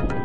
you